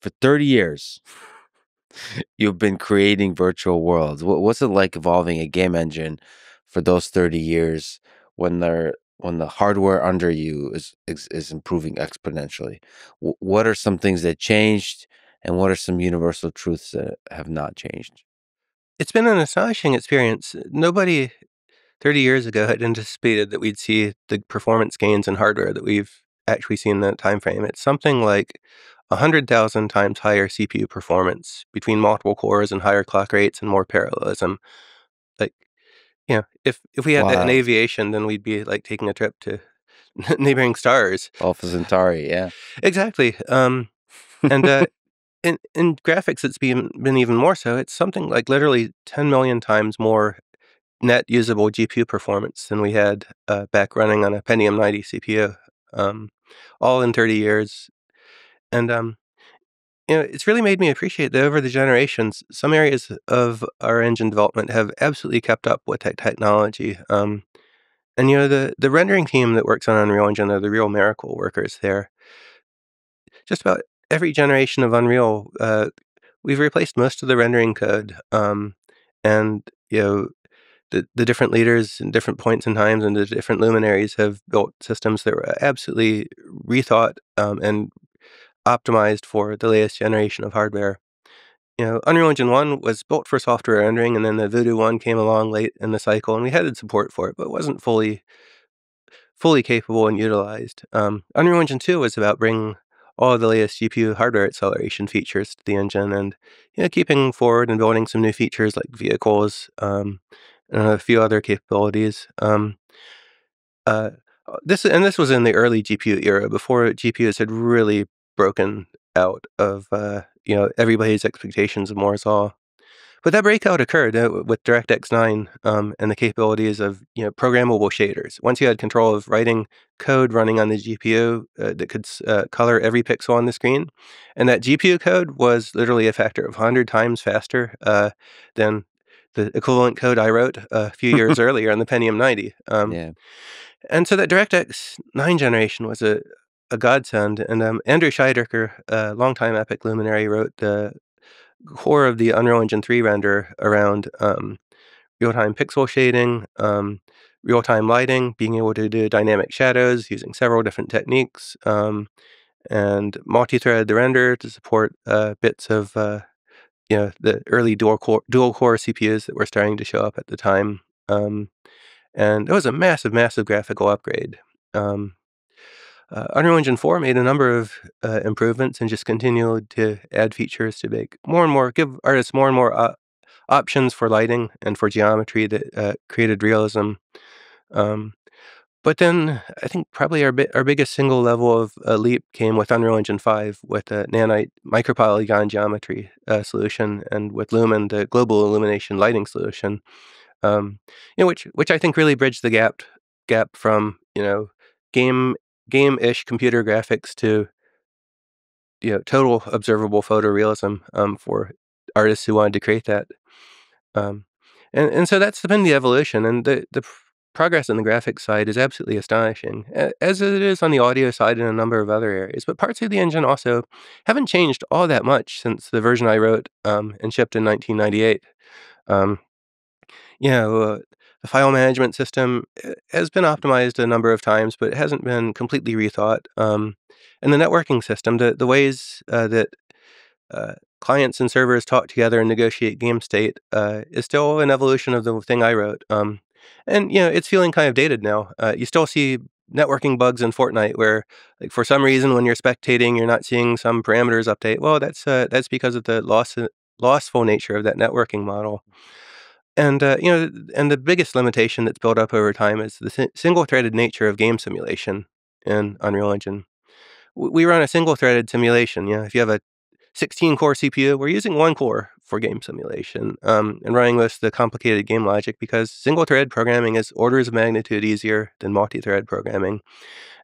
for 30 years, you've been creating virtual worlds. What's it like evolving a game engine for those 30 years when they're when the hardware under you is is, is improving exponentially? What are some things that changed, and what are some universal truths that have not changed? It's been an astonishing experience. Nobody 30 years ago had anticipated that we'd see the performance gains in hardware that we've actually seen in that time frame. It's something like 100,000 times higher CPU performance between multiple cores and higher clock rates and more parallelism. Like, you know, if if we had that in aviation, then we'd be like taking a trip to neighboring stars. Alpha Centauri, yeah. Exactly. Um, and uh, in in graphics, it's been been even more so. It's something like literally 10 million times more net usable GPU performance than we had uh, back running on a Pentium 90 CPU. Um, all in 30 years, and um, you know, it's really made me appreciate that over the generations, some areas of our engine development have absolutely kept up with technology. Um, and you know, the the rendering team that works on Unreal Engine are the real miracle workers there. Just about every generation of Unreal, uh, we've replaced most of the rendering code. Um, and you know, the the different leaders in different points in times and the different luminaries have built systems that were absolutely rethought um, and optimized for the latest generation of hardware. You know, Unreal Engine 1 was built for software rendering, and then the Voodoo 1 came along late in the cycle, and we had support for it, but it wasn't fully fully capable and utilized. Um, Unreal Engine 2 was about bringing all the latest GPU hardware acceleration features to the engine and you know, keeping forward and building some new features like vehicles um, and a few other capabilities. Um, uh, this and this was in the early GPU era before GPUs had really broken out of uh, you know everybody's expectations of Moore's law. But that breakout occurred uh, with DirectX 9 um, and the capabilities of you know programmable shaders. Once you had control of writing code running on the GPU uh, that could uh, color every pixel on the screen, and that GPU code was literally a factor of 100 times faster uh, than the equivalent code I wrote a few years earlier on the Pentium 90. Um, Yeah. and so that DirectX 9 generation was a, a godsend. And um, Andrew Scheidecker, a longtime Epic luminary, wrote the core of the Unreal Engine 3 render around um, real time pixel shading, um, real time lighting, being able to do dynamic shadows using several different techniques, um, and multi thread the render to support uh, bits of uh, you know the early dual core dual core CPUs that were starting to show up at the time. Um, and it was a massive, massive graphical upgrade. Um, uh, Unreal Engine 4 made a number of uh, improvements and just continued to add features to make more and more, give artists more and more uh, options for lighting and for geometry that uh, created realism. Um, but then I think probably our bi- our biggest single level of uh, leap came with Unreal Engine 5 with a nanite micropolygon geometry uh, solution and with Lumen, the global illumination lighting solution um, you know, which which I think really bridged the gap gap from you know game game ish computer graphics to you know total observable photorealism um, for artists who wanted to create that. Um, and and so that's been the evolution, and the the progress on the graphics side is absolutely astonishing, as it is on the audio side and a number of other areas. But parts of the engine also haven't changed all that much since the version I wrote um, and shipped in 1998. Um, you know, uh, the file management system uh, has been optimized a number of times, but it hasn't been completely rethought. Um, and the networking system, the the ways uh, that uh, clients and servers talk together and negotiate game state, uh, is still an evolution of the thing I wrote. Um, and you know, it's feeling kind of dated now. Uh, you still see networking bugs in Fortnite where, like, for some reason, when you're spectating, you're not seeing some parameters update. Well, that's uh, that's because of the loss lossful nature of that networking model. And, uh, you know, and the biggest limitation that's built up over time is the si- single-threaded nature of game simulation in Unreal Engine. We run a single-threaded simulation. You know, if you have a 16-core CPU, we're using one core for game simulation um, and running with the complicated game logic because single-thread programming is orders of magnitude easier than multi-thread programming.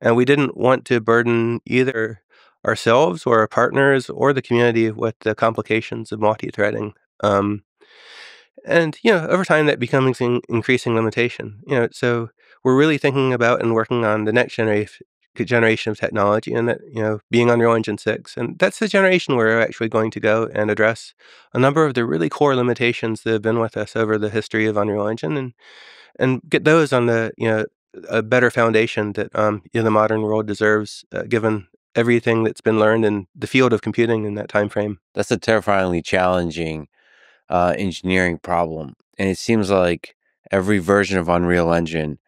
And we didn't want to burden either ourselves or our partners or the community with the complications of multi-threading. Um, and, you know, over time that becomes an increasing limitation. You know, so we're really thinking about and working on the next generation generation of technology and that, you know, being on Unreal Engine 6. And that's the generation where we're actually going to go and address a number of the really core limitations that have been with us over the history of Unreal Engine and and get those on the, you know, a better foundation that um, you know, the modern world deserves, uh, given everything that's been learned in the field of computing in that time frame. That's a terrifyingly challenging uh, engineering problem, and it seems like every version of Unreal Engine,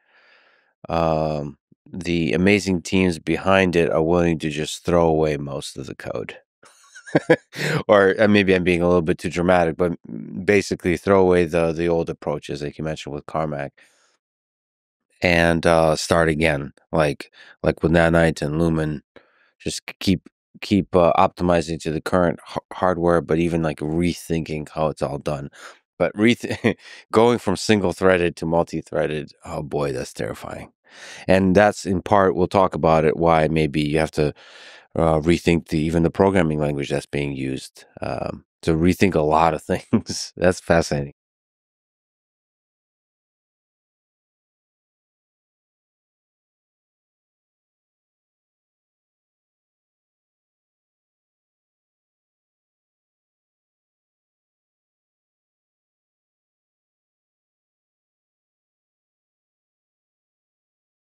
um, the amazing teams behind it are willing to just throw away most of the code. or uh, maybe I'm being a little bit too dramatic, but basically throw away the the old approaches, like you mentioned with Carmack, and uh, start again, like like with Nanite and Lumen. Just keep keep uh, optimizing to the current hardware, but even like rethinking how it's all done. But reth- going from single threaded to multi threaded, oh boy, that's terrifying. And that's in part, we'll talk about it, why maybe you have to uh, rethink the even the programming language that's being used um, to rethink a lot of things. that's fascinating.